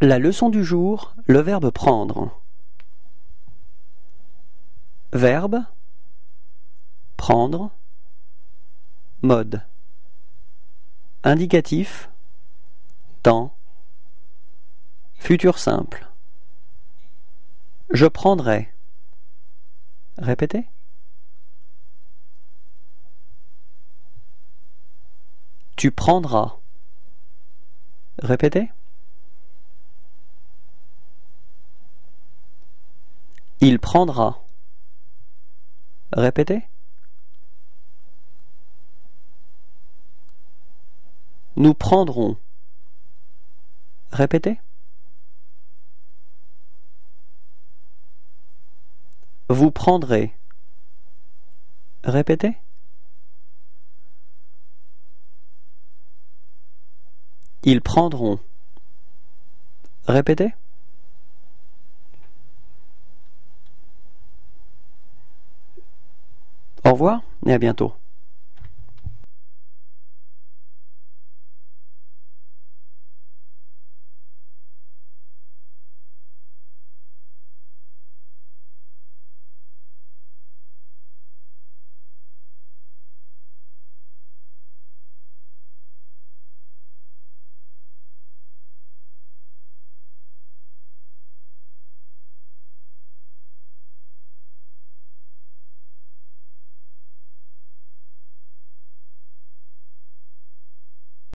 La leçon du jour, le verbe prendre. Verbe prendre. Mode. Indicatif temps. Futur simple. Je prendrai. Répétez. Tu prendras. Répétez Il prendra. Répétez. Nous prendrons. Répétez. Vous prendrez. Répétez. Ils prendront. Répétez. Revoir et à bientôt.